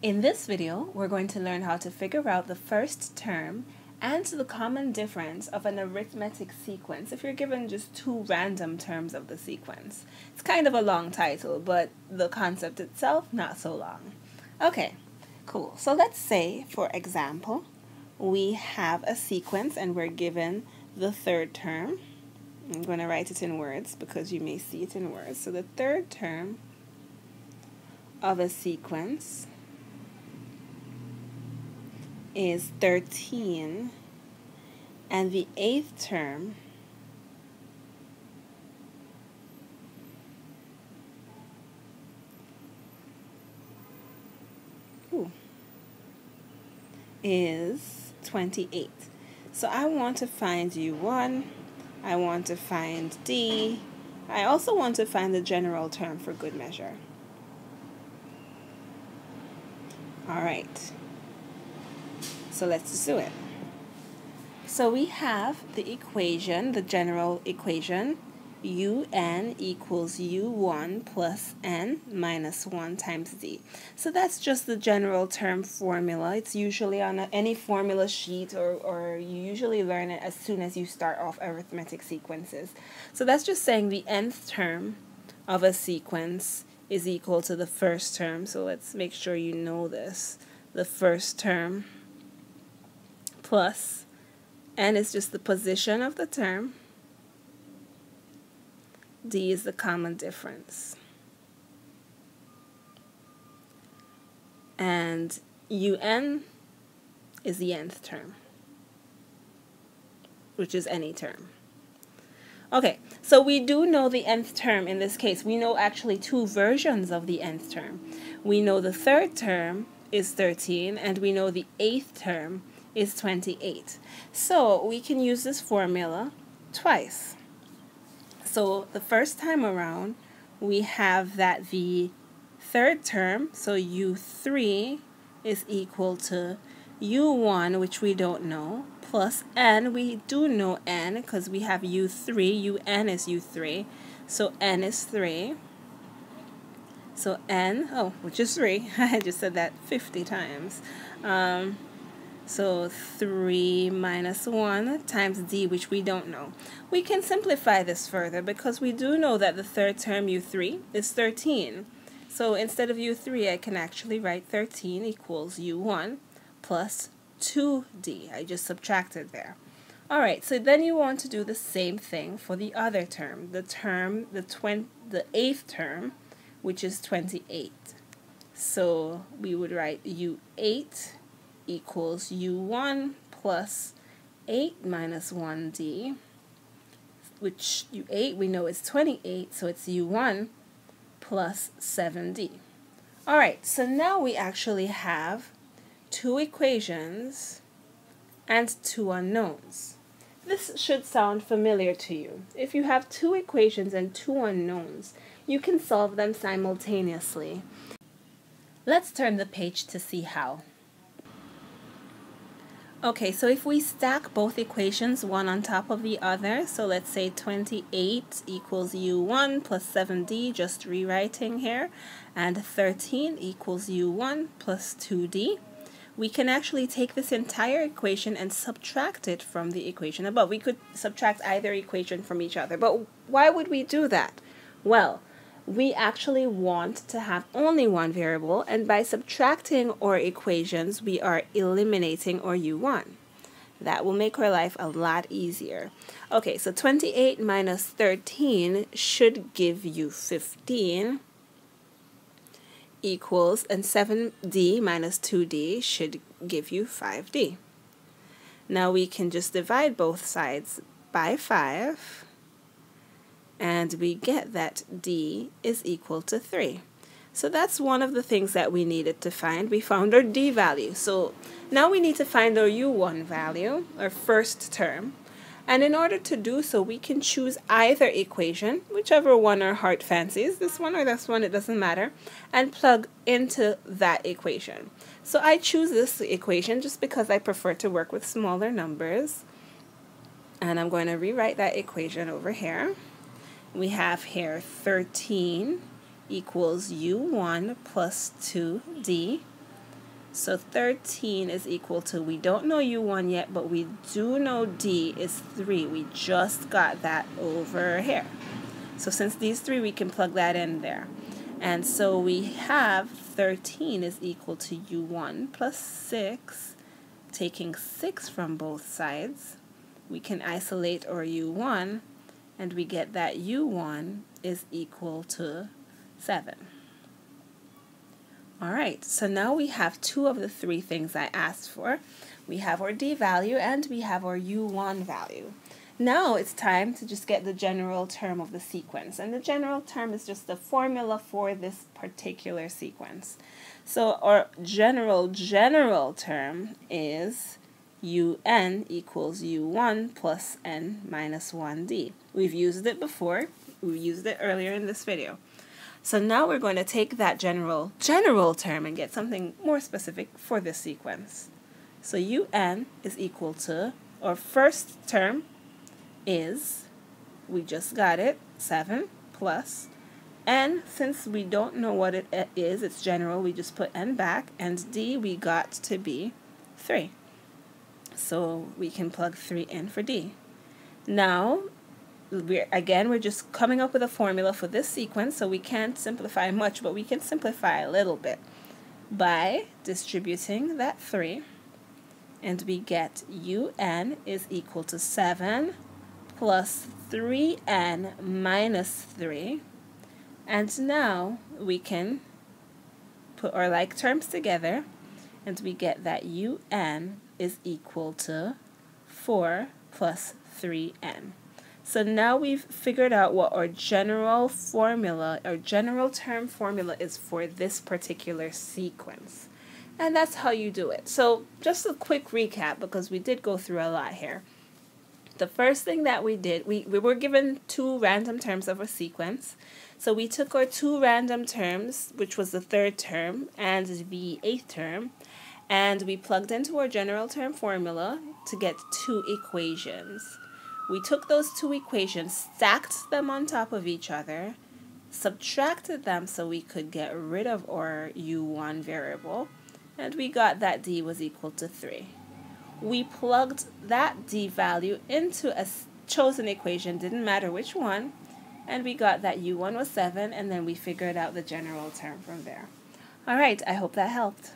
In this video, we're going to learn how to figure out the first term and the common difference of an arithmetic sequence if you're given just two random terms of the sequence. It's kind of a long title, but the concept itself, not so long. Okay, cool. So let's say, for example, we have a sequence and we're given the third term. I'm going to write it in words because you may see it in words. So the third term of a sequence is 13 and the eighth term ooh, is 28. So I want to find U1, I want to find D, I also want to find the general term for good measure. All right. So let's just do it. So we have the equation, the general equation, un equals u1 plus n minus 1 times d. So that's just the general term formula. It's usually on a, any formula sheet or, or you usually learn it as soon as you start off arithmetic sequences. So that's just saying the nth term of a sequence is equal to the first term. So let's make sure you know this. The first term plus n is just the position of the term. D is the common difference. And un is the nth term, which is any term. Okay, so we do know the nth term in this case. We know actually two versions of the nth term. We know the third term is 13, and we know the eighth term is 28. So we can use this formula twice. So the first time around, we have that the third term, so u3 is equal to u1, which we don't know, plus n, we do know n because we have u3, un is u3, so n is 3. So n, oh, which is 3, I just said that 50 times. Um, so 3 minus 1 times d, which we don't know. We can simplify this further because we do know that the third term u3 is 13. So instead of u3, I can actually write 13 equals u1 plus 2d. I just subtracted there. Alright, so then you want to do the same thing for the other term, the term, the, twen the eighth term, which is 28. So we would write u8 equals u1 plus 8 minus 1d, which u8 we know is 28, so it's u1 plus 7d. Alright, so now we actually have two equations and two unknowns. This should sound familiar to you. If you have two equations and two unknowns, you can solve them simultaneously. Let's turn the page to see how. Okay, so if we stack both equations one on top of the other, so let's say 28 equals u1 plus 7d, just rewriting here, and 13 equals u1 plus 2d, we can actually take this entire equation and subtract it from the equation above. We could subtract either equation from each other, but why would we do that? Well, we actually want to have only one variable, and by subtracting our equations, we are eliminating our u1. That will make our life a lot easier. Okay, so 28 minus 13 should give you 15 equals, and 7d minus 2d should give you 5d. Now we can just divide both sides by 5 and we get that d is equal to 3. So that's one of the things that we needed to find. We found our d value. So now we need to find our u1 value, our first term. And in order to do so, we can choose either equation, whichever one our heart fancies, this one or this one, it doesn't matter, and plug into that equation. So I choose this equation just because I prefer to work with smaller numbers. And I'm going to rewrite that equation over here we have here 13 equals u1 plus 2d So 13 is equal to, we don't know U1 yet, but we do know D is 3. We just got that over here. So since these three, we can plug that in there. And so we have 13 is equal to U1 plus 6. Taking 6 from both sides, we can isolate our U1, and we get that U1 is equal to 7. All right, so now we have two of the three things I asked for. We have our D value and we have our U1 value. Now it's time to just get the general term of the sequence. And the general term is just the formula for this particular sequence. So our general, general term is un equals u1 plus n minus 1d. We've used it before. We used it earlier in this video. So now we're going to take that general, general term and get something more specific for this sequence. So un is equal to, our first term is, we just got it, 7 plus, and since we don't know what it is, it's general, we just put n back, and d we got to be 3. So we can plug 3 in for d. Now, we're again we're just coming up with a formula for this sequence so we can't simplify much but we can simplify a little bit by distributing that 3 and we get un is equal to 7 plus 3n minus 3 and now we can put our like terms together and we get that un is equal to 4 plus 3n. So now we've figured out what our general formula, our general term formula is for this particular sequence. And that's how you do it. So just a quick recap because we did go through a lot here. The first thing that we did, we, we were given two random terms of a sequence. So we took our two random terms, which was the third term and the eighth term, and we plugged into our general term formula to get two equations. We took those two equations, stacked them on top of each other, subtracted them so we could get rid of our u1 variable, and we got that d was equal to 3. We plugged that d value into a chosen equation, didn't matter which one, and we got that u1 was 7, and then we figured out the general term from there. All right, I hope that helped.